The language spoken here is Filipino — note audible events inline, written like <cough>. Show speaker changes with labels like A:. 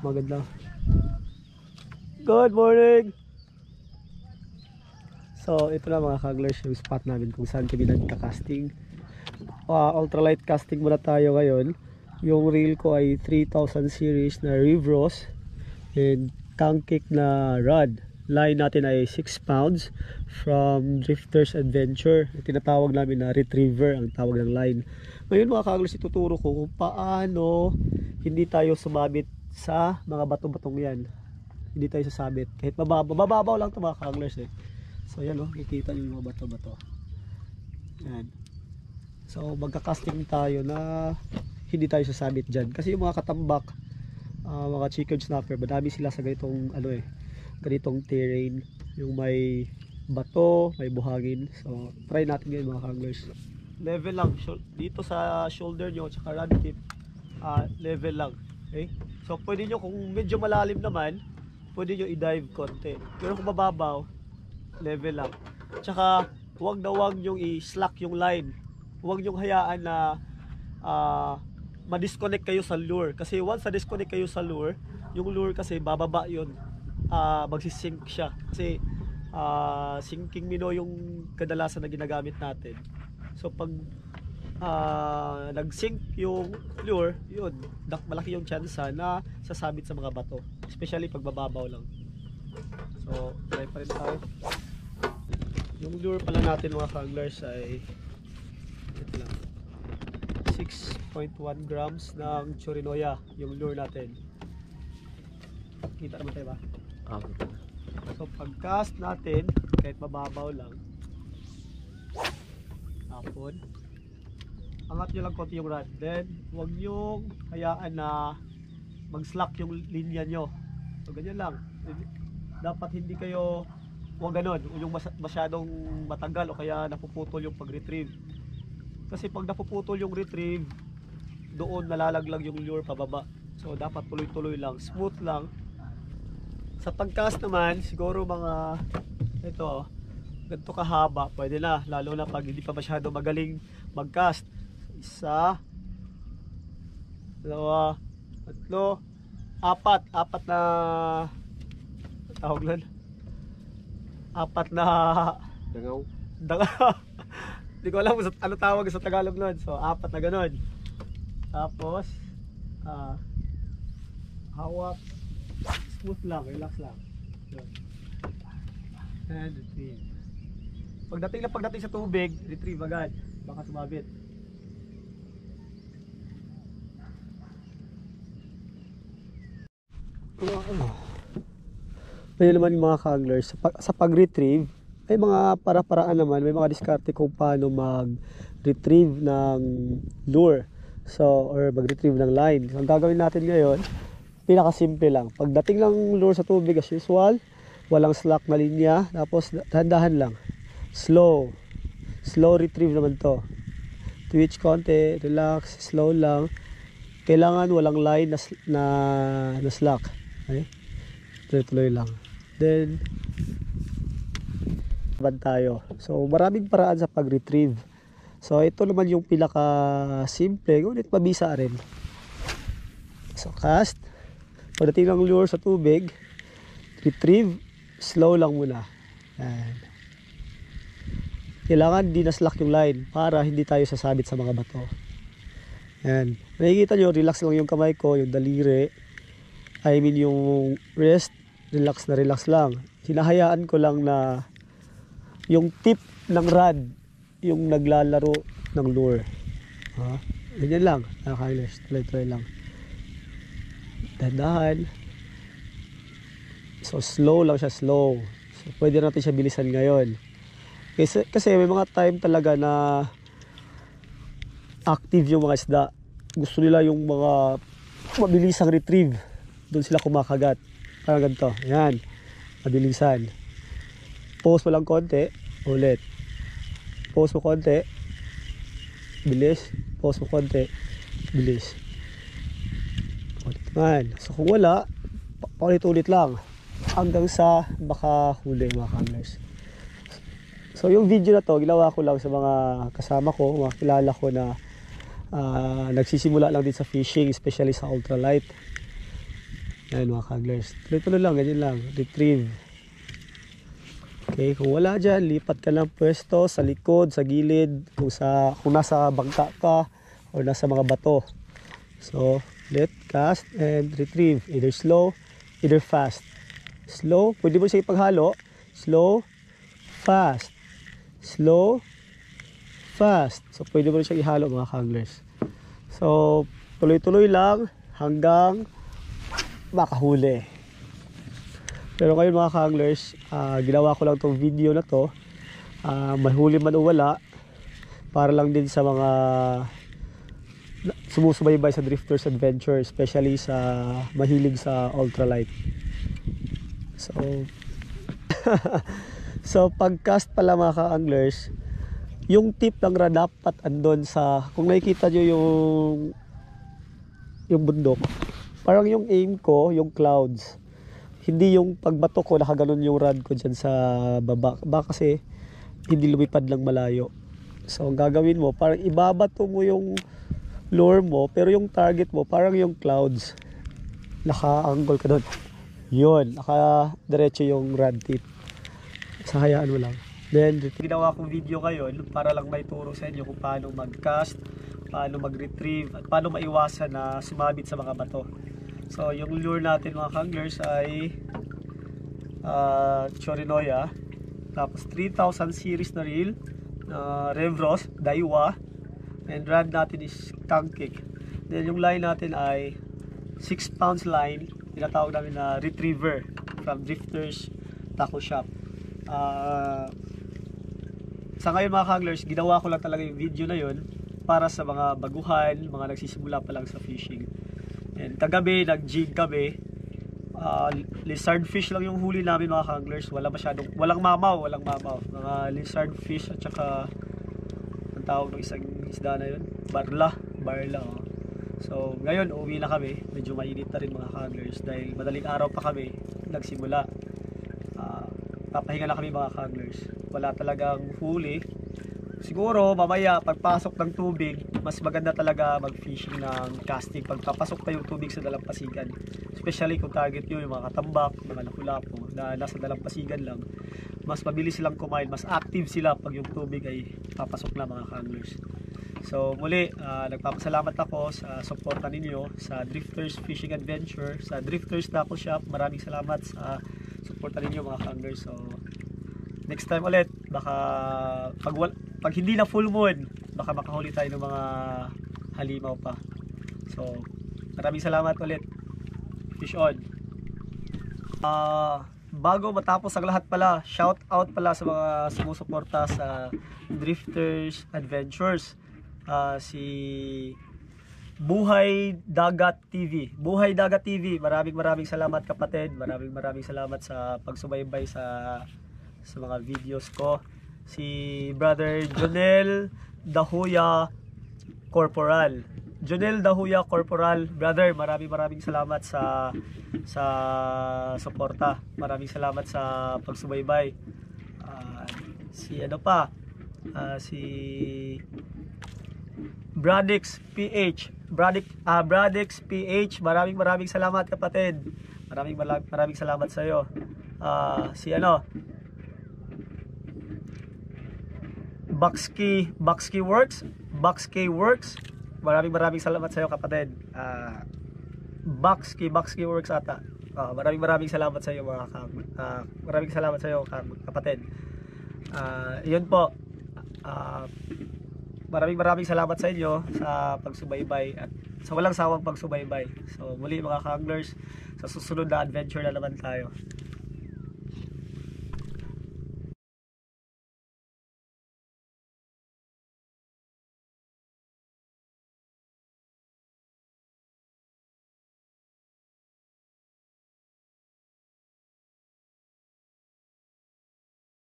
A: Maganda. Good morning! So, ito na mga kaglers yung spot namin kung saan kami nagka-casting. Uh, ultralight casting muna tayo ngayon. Yung reel ko ay 3000 series na Rivros and Kankik na rod. Line natin ay 6 pounds from Drifters Adventure. Tinatawag namin na Retriever ang tawag ng line. Ngayon mga kaglers, ituturo ko kung paano hindi tayo sumabit sa mga bato-batong yan. Hindi tayo sasabit. Kahit mababaw, mababaw lang ito mga kaglers eh. So yan o, kikita nyo yung mga bato-bato. Yan. So magka-casting tayo na hindi tayo sasabit dyan. Kasi yung mga katambak, ah, mga chicken snapper, madami sila sa ganitong ano eh, ganitong terrain. Yung may bato, may buhangin. So try natin ngayon mga kanglers. Level lang. Dito sa shoulder nyo, tsaka rod tip, ah, level lang. Okay? So pwede nyo, kung medyo malalim naman, pwede nyo i-dive konti. Pero kung mababaw, level lang. Tsaka, huwag na huwag nyong i-slack yung line. Huwag nyong hayaan na ah, ma-disconnect kayo sa lure. Kasi once na-disconnect kayo sa lure, yung lure kasi bababa yun. Ah, magsisink siya. Kasi ah, sinking minnow yung kadalasan na ginagamit natin. So pag ah, nag-sink yung lure, yun, dak- malaki yung chance na sasabit sa mga bato. Especially pag bababaw lang. So, try pa rin tayo. Yung lure pala natin mga kanglers ay ito lang. 6.1 grams ng chorinoya yung lure natin. Kita naman tayo ba?
B: Ah,
A: So pag cast natin, kahit mababaw lang, hapon, angat nyo lang konti yung rod. Then, huwag nyo hayaan na mag-slack yung linya nyo. So ganyan lang. Dapat hindi kayo, huwag ganon, yung mas- masyadong matagal o kaya napuputol yung pag-retrieve. Kasi pag napuputol yung retrieve, doon nalalaglag yung lure pababa. So dapat tuloy-tuloy lang, smooth lang. Sa pagcast naman, siguro mga ito, ganito kahaba, pwede na. Lalo na pag hindi pa masyado magaling magcast. Isa, dalawa, tatlo, apat. Apat na, tawag lang, apat na,
B: Dangaw.
A: danga. <laughs> Hindi ko alam sa, ano tawag sa Tagalog nun. So, apat na ganun. Tapos, ah, hawak, smooth lang, relax lang. Yun. And retrieve. Pagdating na pagdating sa tubig, retrieve agad. Baka sumabit. Ano? Ayun naman yung mga kanglers, sa, pag, sa pag-retrieve, may mga para-paraan naman, may mga diskarte kung paano mag-retrieve ng lure. So, or mag-retrieve ng line. So, ang gagawin natin ngayon, pinakasimple lang. Pagdating ng lure sa tubig as usual, walang slack na linya, tapos dahan-dahan lang. Slow. Slow retrieve naman to. Twitch konti, relax, slow lang. Kailangan walang line na, na, na slack. Okay? Tuloy-tuloy lang. Then, naman tayo. So, maraming paraan sa pag-retrieve. So, ito naman yung pinaka simple, ngunit mabisa rin. So, cast. Pagdating ng lure sa tubig, retrieve, slow lang muna. Yan. Kailangan di na-slack yung line para hindi tayo sasabit sa mga bato. Yan. Nakikita nyo, relax lang yung kamay ko, yung daliri. I mean yung wrist, relax na relax lang. Hinahayaan ko lang na yung tip ng rod yung naglalaro ng lure. Ha? Ganyan lang. Nakakailis. Tuloy-tuloy lang. Dahan-dahan. So slow lang siya, slow. So pwede natin siya bilisan ngayon. Kasi, kasi may mga time talaga na active yung mga isda. Gusto nila yung mga mabilisang retrieve. Doon sila kumakagat. Parang ganito. Yan. Mabilisan. Pause mo lang konti. Ulit. Pause mo konti. Bilis. Pause mo konti. Bilis. Ulit naman. So kung wala, pa- paulit-ulit lang. Hanggang sa makahuli mga kamers. So yung video na to, ginawa ko lang sa mga kasama ko, mga kilala ko na ah, nagsisimula lang din sa fishing, especially sa ultralight. Yan mga kaglers. Tuloy-tuloy lang, ganyan lang. Retrieve. Okay, kung wala dyan, lipat ka ng pwesto sa likod, sa gilid, kung, sa, kung nasa bangka ka, or nasa mga bato. So, let cast and retrieve. Either slow, either fast. Slow, pwede mo siya ipaghalo. Slow, fast. Slow, fast. So, pwede mo siya ihalo mga kanglers. So, tuloy-tuloy lang hanggang makahuli. Pero ngayon mga kanglers, ah, ginawa ko lang tong video na to. Ah, mahuli man o wala, para lang din sa mga sumusubaybay sa Drifters Adventure, especially sa mahilig sa ultralight. So, <laughs> so pagcast pala mga ka-anglers, yung tip ng rod dapat andon sa, kung nakikita nyo yung yung bundok, parang yung aim ko, yung clouds, hindi yung pagbato ko, nakaganon yung rod ko dyan sa baba. Baka kasi hindi lumipad lang malayo. So, ang gagawin mo, parang ibabato mo yung lure mo, pero yung target mo, parang yung clouds. Naka-angle ka doon. Yun, naka-diretso yung rod tip. Sa hayaan mo lang. Then, ginawa kong video ngayon para lang may turo sa inyo kung paano mag-cast, paano mag-retrieve, at paano maiwasan na sumabit sa mga bato. So, yung lure natin mga kanglers ay uh, Chorinoya. Tapos 3000 series na reel, uh, Revros, Daiwa, and rod natin is Kangkik. Then yung line natin ay 6 pounds line, tinatawag namin na Retriever from Drifters Taco Shop. Ah... sa ngayon mga kanglers, ginawa ko lang talaga yung video na yun para sa mga baguhan, mga nagsisimula pa lang sa fishing. And kagabi, nag-jig kami. Ah, lizard fish lang yung huli namin mga kanglers. Wala masyadong, walang mamaw, walang mamaw. Mga lizard fish at saka ang tawag ng isang isda na yun, barla, barla. oh. So, ngayon, uwi na kami. Medyo mainit na rin mga kanglers dahil madaling araw pa kami nagsimula. Ah, papahinga na kami mga kanglers. Wala talagang huli. Siguro mamaya pagpasok ng tubig, mas maganda talaga mag-fishing ng casting pagpapasok pa yung tubig sa dalampasigan. Especially kung target nyo yung mga katambak, mga lapu-lapu na nasa dalampasigan lang. Mas mabilis silang kumain, mas active sila pag yung tubig ay papasok na mga anglers. So muli, ah, nagpapasalamat ako sa suporta ninyo sa Drifters Fishing Adventure, sa Drifters Tackle Shop. Maraming salamat sa suporta ninyo mga anglers. So next time ulit baka pag, pag hindi na full moon baka makahuli tayo ng mga halimaw pa so maraming salamat ulit fish on Ah, bago matapos ang lahat pala shout out pala sa mga sumusuporta sa Drifters Adventures Ah, si Buhay Dagat TV. Buhay Dagat TV. Maraming maraming salamat kapatid. Maraming maraming salamat sa pagsubaybay sa sa mga videos ko. Si Brother Jonel Dahuya Corporal. Jonel Dahuya Corporal, brother, maraming maraming salamat sa sa suporta. Maraming salamat sa pagsubaybay. Ah, si ano pa? Ah, si Bradix PH. Bradix ah Bradix PH. Maraming maraming salamat kapatid. Maraming maraming, salamat sa iyo. Ah, si ano? Bakski Bakski Works, Bakski Works. Maraming maraming salamat sa iyo kapatid. Ah, Bakski Bakski Works ata. Ah, maraming maraming salamat sa iyo mga kap ah, maraming salamat sa iyo kap- kapatid. Ah, 'yun po. Ah, maraming maraming salamat sa inyo sa pagsubaybay at sa walang sawang pagsubaybay. So muli mga kanglers, sa susunod na adventure na naman tayo.